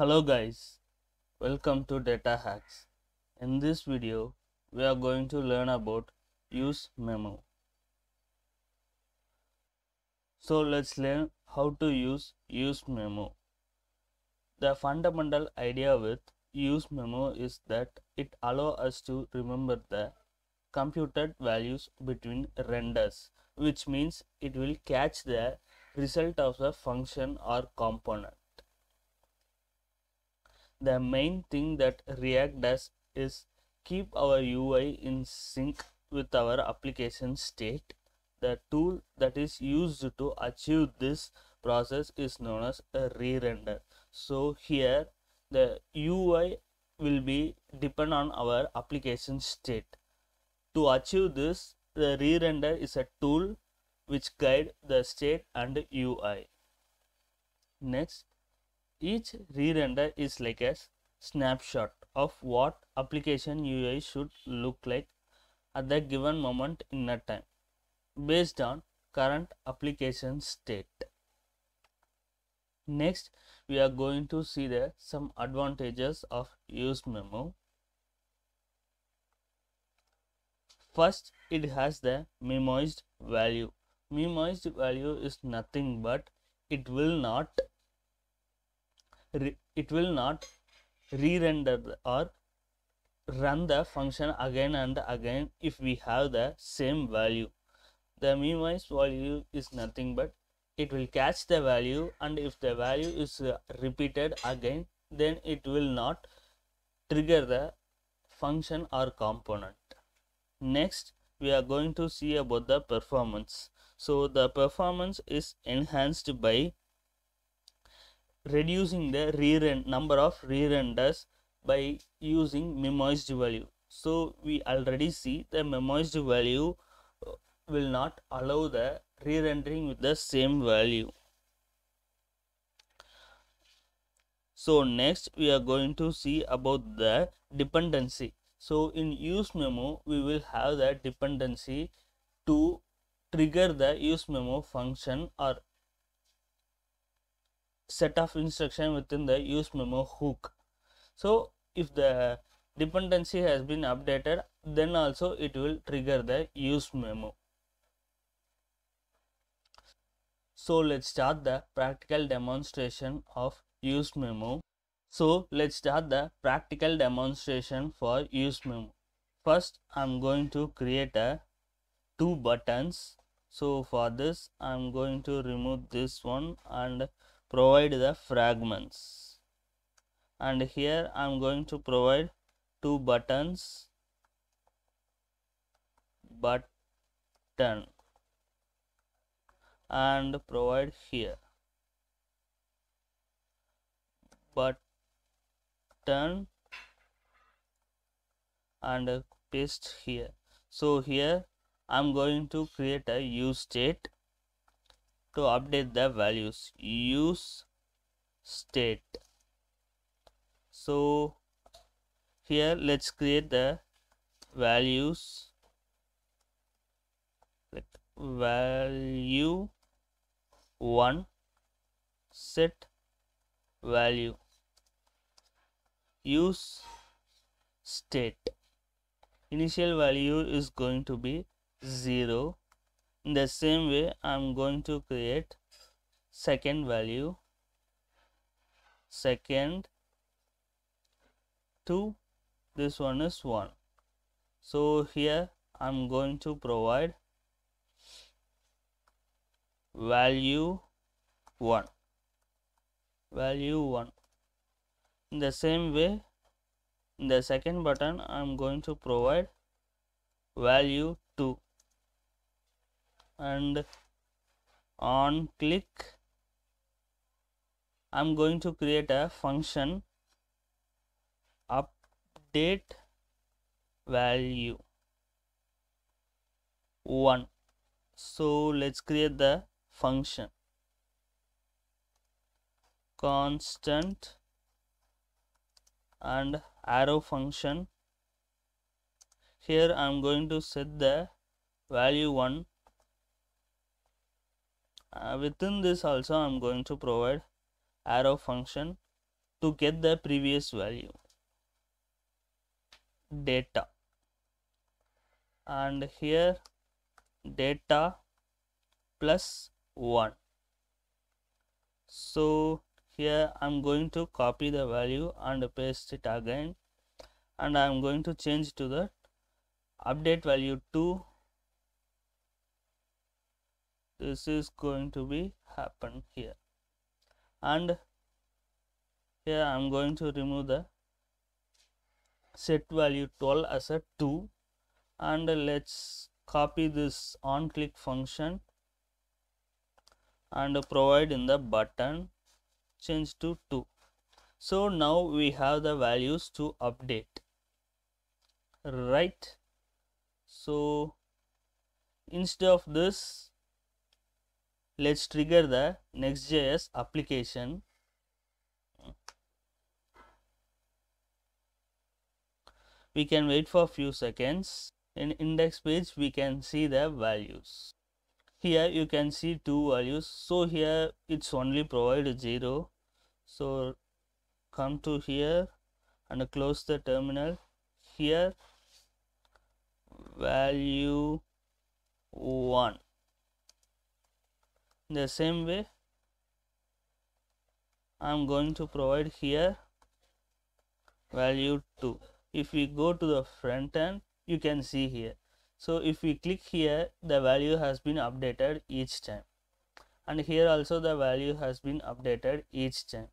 Hello guys, welcome to Data Hacks. In this video, we are going to learn about use memo. So let's learn how to use use memo. The fundamental idea with use memo is that it allows us to remember the computed values between renders, which means it will catch the result of the function or component the main thing that React does is keep our UI in sync with our application state. The tool that is used to achieve this process is known as a re-render. So here the UI will be depend on our application state. To achieve this, the re-render is a tool which guide the state and UI. Next, each re-render is like a snapshot of what application UI should look like at the given moment in a time based on current application state. Next, we are going to see the some advantages of use memo. First, it has the memoized value. Memoized value is nothing but it will not it will not re-render or run the function again and again if we have the same value. The memoized value is nothing but it will catch the value and if the value is uh, repeated again then it will not trigger the function or component. Next we are going to see about the performance. So the performance is enhanced by reducing the re number of re-renders by using memoized value. So we already see the memoized value uh, will not allow the re-rendering with the same value. So next we are going to see about the dependency. So in use memo we will have the dependency to trigger the use memo function or set of instruction within the use memo hook. So if the dependency has been updated then also it will trigger the use memo. So let's start the practical demonstration of use memo. So let's start the practical demonstration for use memo. First i'm going to create a two buttons. So for this i'm going to remove this one and provide the fragments. And here I'm going to provide two buttons. Button. And provide here. Button. And paste here. So here I'm going to create a use state to update the values. Use state. So here let's create the values. Like value 1 set value. Use state. Initial value is going to be 0 in the same way i'm going to create second value second 2 this one is 1 so here i'm going to provide value 1 value 1 in the same way in the second button i'm going to provide value 2 and on click I'm going to create a function update value 1 so let's create the function. Constant and arrow function. Here I'm going to set the value 1 uh, within this also I'm going to provide arrow function to get the previous value. Data. And here data plus 1 so here I'm going to copy the value and paste it again. And I'm going to change to the update value 2 this is going to be happen here. And here I'm going to remove the set value 12 as a 2 and let's copy this on click function and provide in the button change to 2 so now we have the values to update right? So instead of this let's trigger the next.js application. We can wait for a few seconds. In index page we can see the values. Here you can see two values. So here it's only provide 0 so come to here and close the terminal. Here value 1 the same way I'm going to provide here value 2 if we go to the front end you can see here. So if we click here the value has been updated each time. And here also the value has been updated each time.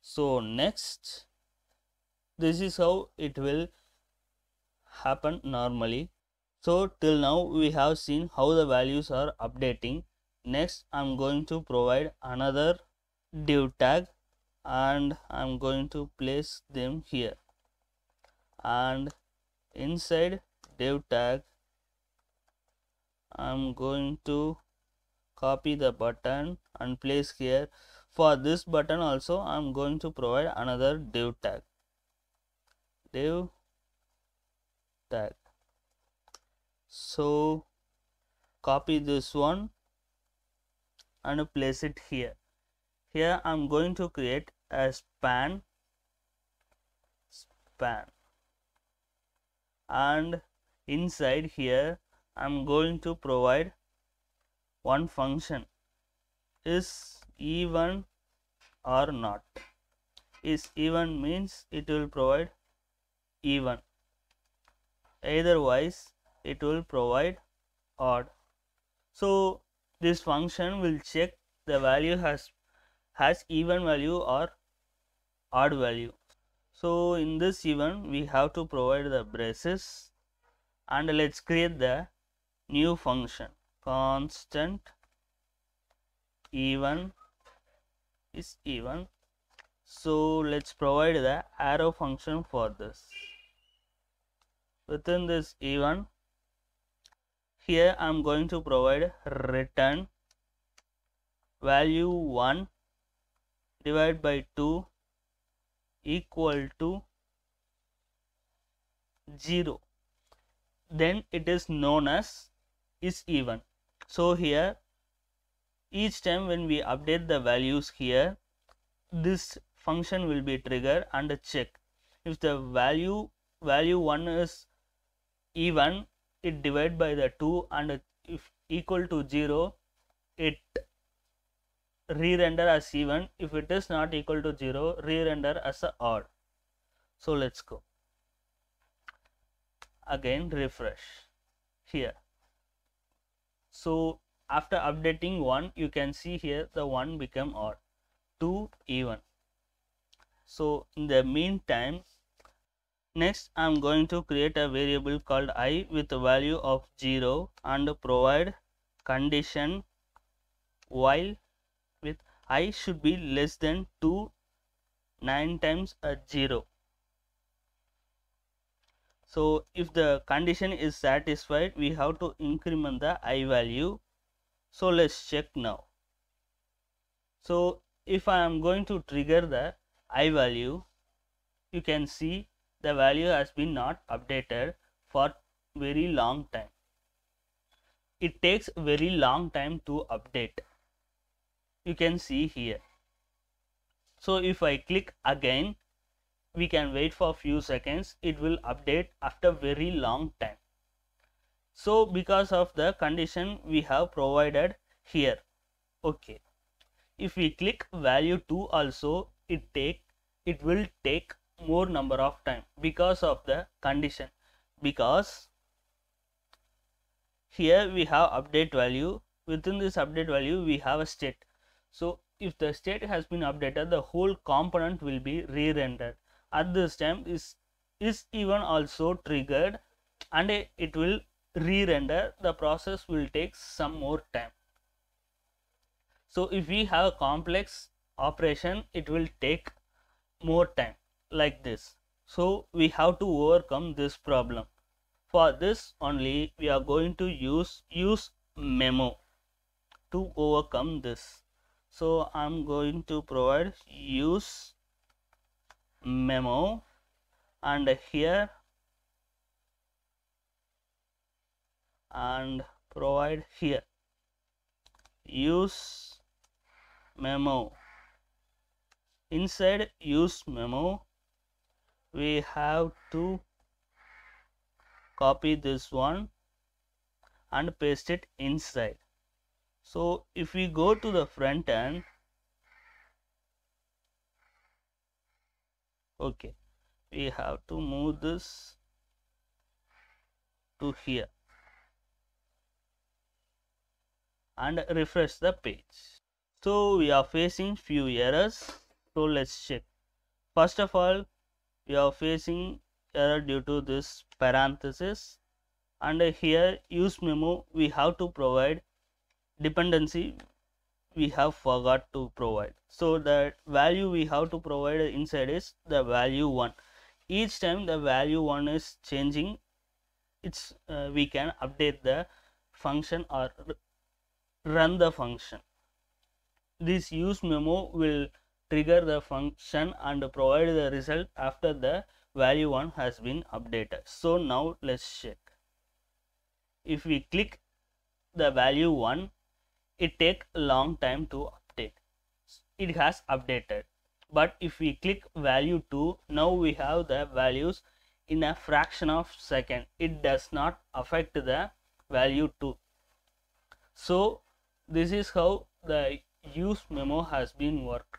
So next this is how it will happen normally. So till now we have seen how the values are updating next i'm going to provide another div tag and i'm going to place them here. And inside div tag I'm going to copy the button and place here. For this button also I'm going to provide another div tag. Div tag. So copy this one and place it here. Here I'm going to create a span span. And inside here I'm going to provide one function. Is even or not? Is even means it will provide even. Otherwise it will provide odd. So this function will check the value has has even value or odd value. So in this even we have to provide the braces and let's create the new function. Constant even is even. So let's provide the arrow function for this. Within this even here i'm going to provide return value 1 divided by 2 equal to 0 then it is known as is even. So here each time when we update the values here this function will be triggered and check if the value value 1 is even it divide by the 2 and if equal to 0 it re-render as even. If it is not equal to 0 re-render as a odd. So let's go. Again refresh. Here. So after updating one you can see here the one become odd. Two even. So in the meantime next i'm going to create a variable called i with a value of 0 and provide condition while with i should be less than 2 9 times a 0 so if the condition is satisfied we have to increment the i value. So let's check now. So if i am going to trigger the i value you can see the value has been not updated for very long time. It takes very long time to update. You can see here. So if i click again we can wait for few seconds. It will update after very long time. So because of the condition we have provided here okay. If we click value 2 also it take it will take more number of time because of the condition. Because here we have update value. Within this update value we have a state. So if the state has been updated the whole component will be re-rendered. At this time is is even also triggered and it will re-render. The process will take some more time. So if we have a complex operation it will take more time like this. So we have to overcome this problem. For this only we are going to use use memo to overcome this. So i'm going to provide use memo and here and provide here. Use memo. Inside use memo we have to copy this one and paste it inside. So if we go to the front end okay we have to move this to here and refresh the page. So we are facing few errors. So let's check. First of all we are facing error due to this parenthesis. And here use memo we have to provide dependency we have forgot to provide. So the value we have to provide inside is the value 1 each time the value 1 is changing it's uh, we can update the function or run the function. This use memo will trigger the function and provide the result after the value 1 has been updated. So now let's check. If we click the value 1 it take long time to update. It has updated. But if we click value 2 now we have the values in a fraction of second. It does not affect the value 2 so this is how the use memo has been worked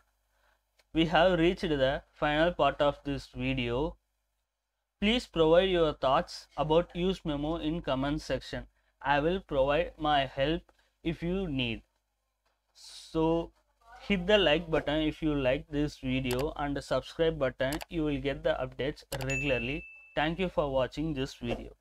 we have reached the final part of this video. Please provide your thoughts about use memo in comment section. I will provide my help if you need. So hit the like button if you like this video and the subscribe button. You will get the updates regularly. Thank you for watching this video